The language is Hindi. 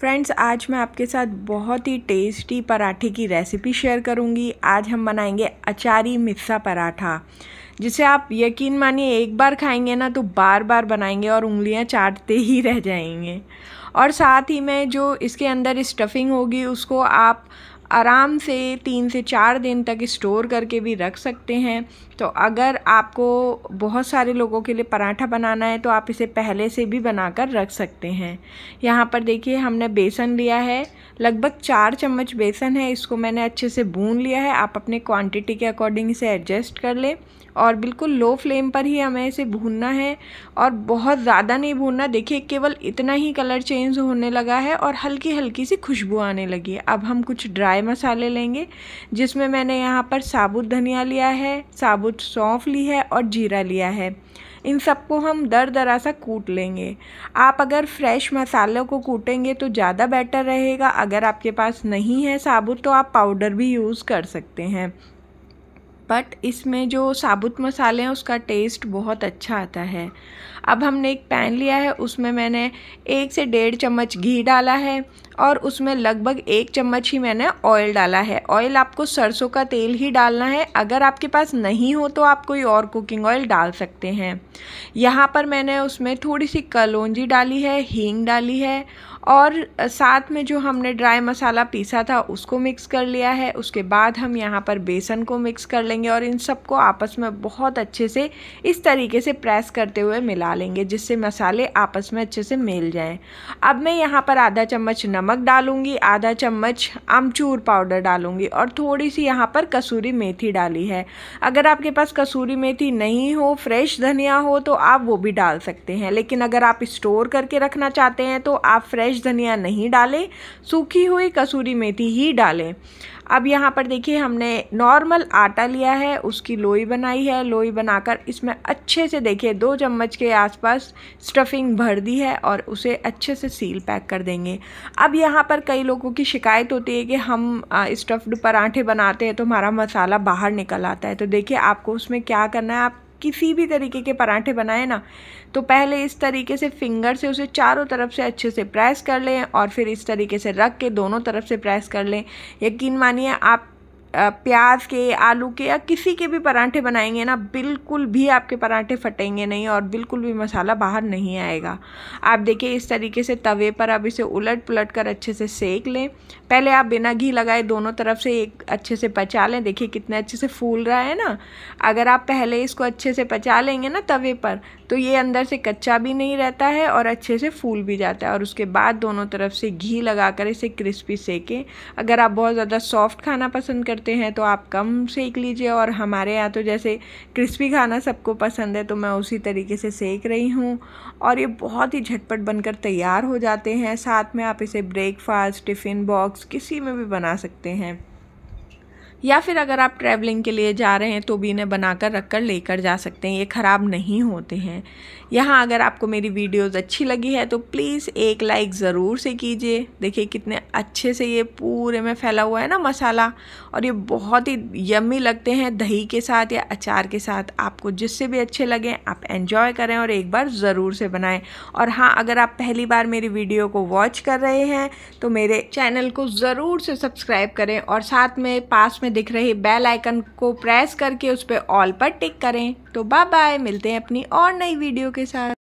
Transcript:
फ्रेंड्स आज मैं आपके साथ बहुत ही टेस्टी पराठे की रेसिपी शेयर करूँगी। आज हम बनाएँगे अचारी मिस्सा पराठा, जिसे आप यकीन मानिए, एक बार खाएँगे ना तो बार बार बनाएँगे और उंगलियाँ चाटते ही रह जाएँगे। और साथ ही में जो इसके अंदर स्टफिंग होगी, उसको आप आराम से तीन से चार दिन तक स्टोर करके भी रख सकते हैं। तो अगर आपको बहुत सारे लोगों के लिए पराठा बनाना है तो आप इसे पहले से भी बनाकर रख सकते हैं। यहाँ पर देखिए, हमने बेसन लिया है। लगभग चार चम्मच बेसन है। इसको मैंने अच्छे से भून लिया है। आप अपने क्वांटिटी के अकॉर्डिंग इसे एडजस्ट कर लें। और बिल्कुल लो फ्लेम पर ही हमें इसे भूनना है। और बहुत ज़्यादा नहीं भूनना। देखिए, केवल इतना ही कलर चेंज होने लगा है और हल्की हल्की सी खुशबू आने लगी है। अब हम कुछ ड्राई मसाले लेंगे, जिसमें मैंने यहाँ पर साबुत धनिया लिया है, साबुत सौंफ ली है और जीरा लिया है। इन सबको हम दर दरा सा कूट लेंगे। आप अगर फ्रेश मसालों को कूटेंगे तो ज़्यादा बेटर रहेगा। अगर आपके पास नहीं है साबुत तो आप पाउडर भी यूज़ कर सकते हैं। बट इसमें जो साबुत मसाले हैं, उसका टेस्ट बहुत अच्छा आता है। अब हमने एक पैन लिया है, उसमें मैंने एक से डेढ़ चम्मच घी डाला है और उसमें लगभग एक चम्मच ही मैंने ऑयल डाला है। ऑयल आपको सरसों का तेल ही डालना है। अगर आपके पास नहीं हो तो आप कोई और कुकिंग ऑयल डाल सकते हैं। यहाँ पर मैंने उसमें थोड़ी सी कलौंजी डाली है, हींग डाली है और साथ में जो हमने ड्राई मसाला पीसा था उसको मिक्स कर लिया है। उसके बाद हम यहाँ पर बेसन को मिक्स कर लेंगे और इन सबको आपस में बहुत अच्छे से इस तरीके से प्रेस करते हुए मिला लेंगे, जिससे मसाले आपस में अच्छे से मिल जाएँ। अब मैं यहाँ पर आधा चम्मच नमक डालूँगी, आधा चम्मच अमचूर पाउडर डालूँगी और थोड़ी सी यहाँ पर कसूरी मेथी डाली है। अगर आपके पास कसूरी मेथी नहीं हो, फ्रेश धनिया हो तो आप वो भी डाल सकते हैं, लेकिन अगर आप स्टोर करके रखना चाहते हैं तो आप फ्रेश धनिया नहीं डालें, सूखी हुई कसूरी मेथी ही डालें। अब यहाँ पर देखिए, हमने नॉर्मल आटा लिया है, उसकी लोई बनाई है। लोई बनाकर इसमें अच्छे से देखिए, दो चम्मच के आसपास स्टफिंग भर दी है और उसे अच्छे से सील पैक कर देंगे। अब यहाँ पर कई लोगों की शिकायत होती है कि हम स्टफ्ड पराठे बनाते हैं तो हमारा मसाला बाहर निकल आता है। तो देखिए, आपको उसमें क्या करना है? आप किसी भी तरीके के पराठे बनाए ना तो पहले इस तरीके से फिंगर से उसे चारों तरफ़ से अच्छे से प्रेस कर लें और फिर इस तरीके से रख के दोनों तरफ़ से प्रेस कर लें। यकीन मानिए, आप प्याज के, आलू के या किसी के भी पराठे बनाएँगे ना, बिल्कुल भी आपके पराठे फटेंगे नहीं और बिल्कुल भी मसाला बाहर नहीं आएगा। आप देखिए इस तरीके से तवे पर आप इसे उलट पुलट कर अच्छे से सेक लें। पहले आप बिना घी लगाए दोनों तरफ़ से एक अच्छे से पचा लें। देखिए कितने अच्छे से फूल रहा है ना। अगर आप पहले इसको अच्छे से पचा लेंगे ना तवे पर तो ये अंदर से कच्चा भी नहीं रहता है और अच्छे से फूल भी जाता है और उसके बाद दोनों तरफ़ से घी लगाकर इसे क्रिस्पी सेकें। अगर आप बहुत ज़्यादा सॉफ्ट खाना पसंद करते हैं तो आप कम सेक लीजिए। और हमारे यहाँ तो जैसे क्रिस्पी खाना सबको पसंद है तो मैं उसी तरीके से सेक रही हूँ। और ये बहुत ही झटपट बनकर तैयार हो जाते हैं। साथ में आप इसे ब्रेकफास्ट टिफ़िन बॉक्स किसी में भी बना सकते हैं। या फिर अगर आप ट्रैवलिंग के लिए जा रहे हैं तो भी इन्हें बनाकर रख कर लेकर जा सकते हैं। ये ख़राब नहीं होते हैं। यहाँ अगर आपको मेरी वीडियोस अच्छी लगी है तो प्लीज़ एक लाइक ज़रूर से कीजिए। देखिए कितने अच्छे से ये पूरे में फैला हुआ है ना मसाला। और ये बहुत ही यम्मी लगते हैं दही के साथ या अचार के साथ। आपको जिससे भी अच्छे लगें, आप एन्जॉय करें और एक बार ज़रूर से बनाएँ। और हाँ अगर आप पहली बार मेरी वीडियो को वॉच कर रहे हैं तो मेरे चैनल को ज़रूर से सब्सक्राइब करें। और साथ में पास में में दिख रहे बेल आइकन को प्रेस करके उस पर ऑल पर टिक करें। तो बाय बाय मिलते हैं अपनी और नई वीडियो के साथ।